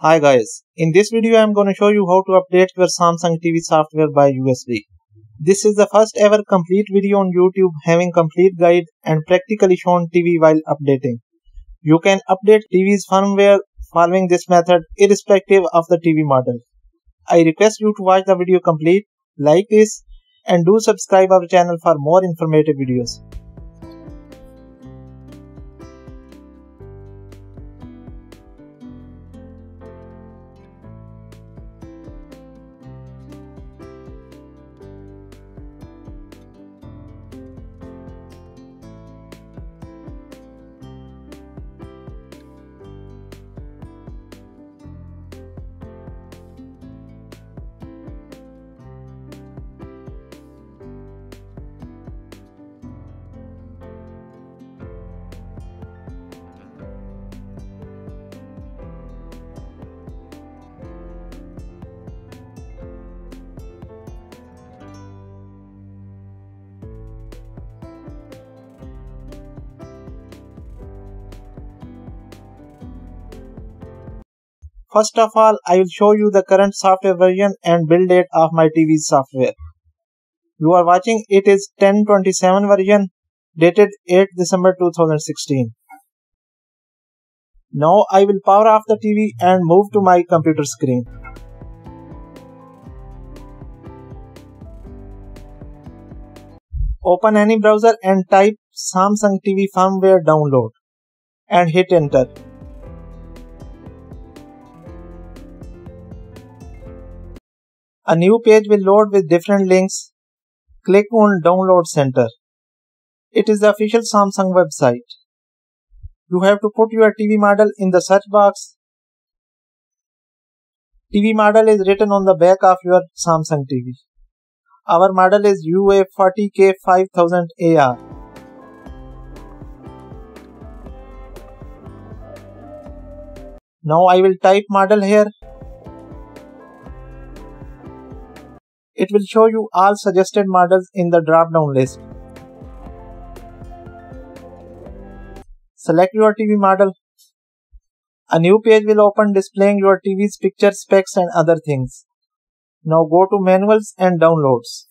Hi guys, in this video I am going to show you how to update your Samsung TV software by USB. This is the first ever complete video on YouTube having complete guide and practically shown TV while updating. You can update TV's firmware following this method irrespective of the TV model. I request you to watch the video complete, like this and do subscribe our channel for more informative videos. First of all, I will show you the current software version and build date of my TV software. You are watching it is 1027 version dated 8 December 2016. Now I will power off the TV and move to my computer screen. Open any browser and type Samsung TV firmware download and hit enter. A new page will load with different links. Click on Download Center. It is the official Samsung website. You have to put your TV model in the search box. TV model is written on the back of your Samsung TV. Our model is UA40K5000AR. Now I will type model here It will show you all suggested models in the drop-down list. Select your TV model. A new page will open displaying your TV's picture specs and other things. Now go to manuals and downloads.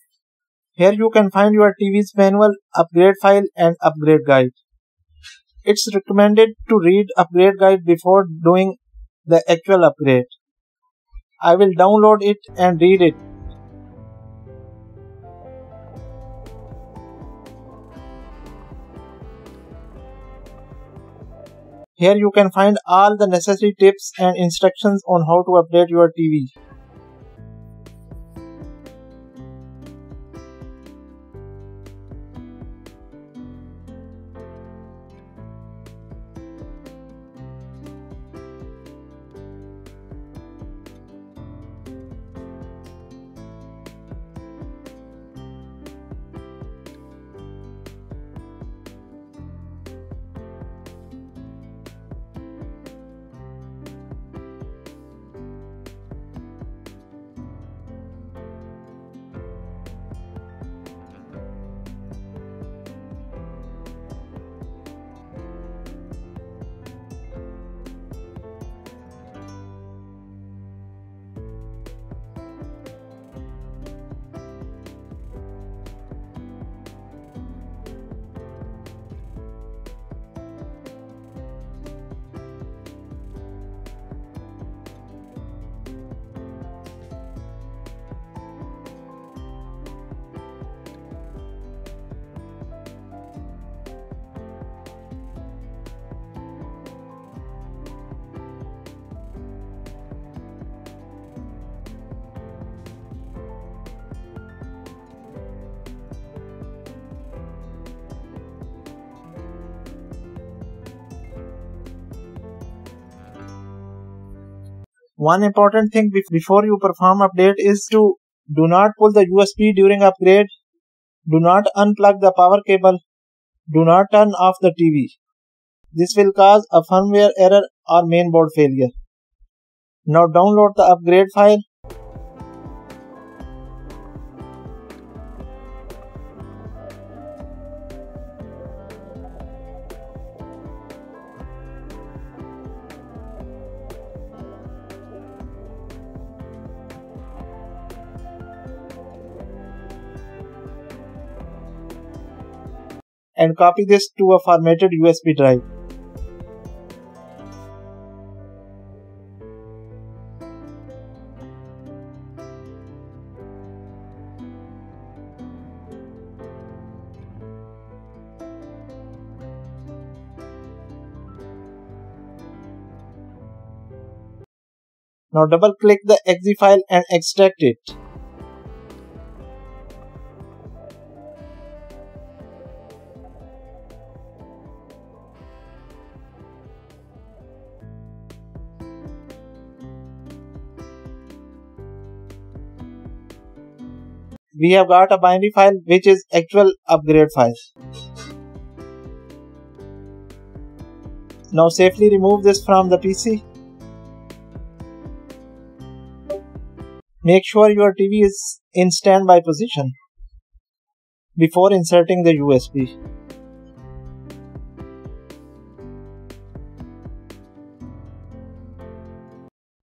Here you can find your TV's manual, upgrade file and upgrade guide. It's recommended to read upgrade guide before doing the actual upgrade. I will download it and read it Here you can find all the necessary tips and instructions on how to update your TV. One important thing before you perform update is to do not pull the USB during upgrade. Do not unplug the power cable. Do not turn off the TV. This will cause a firmware error or mainboard failure. Now download the upgrade file and copy this to a formatted USB drive. Now double click the exe file and extract it. We have got a binary file which is actual upgrade file. Now safely remove this from the PC Make sure your TV is in standby position before inserting the USB.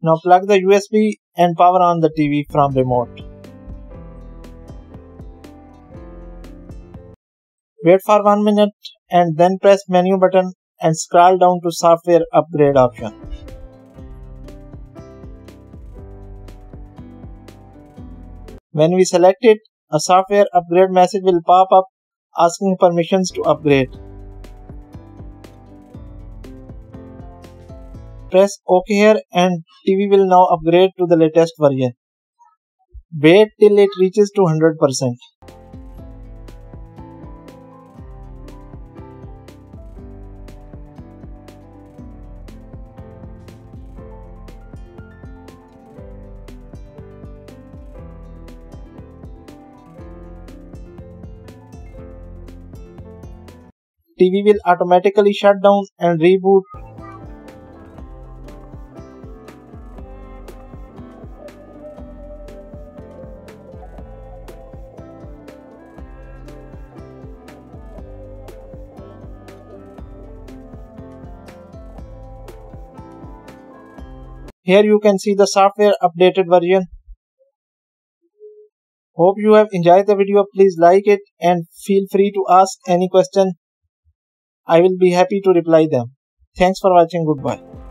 Now plug the USB and power on the TV from remote. Wait for 1 minute and then press menu button and scroll down to software upgrade option. When we select it, a software upgrade message will pop up asking permissions to upgrade. Press OK here and TV will now upgrade to the latest version. Wait till it reaches to 100%. TV will automatically shut down and reboot. Here you can see the software updated version. Hope you have enjoyed the video. Please like it and feel free to ask any question I will be happy to reply them. Thanks for watching. Goodbye.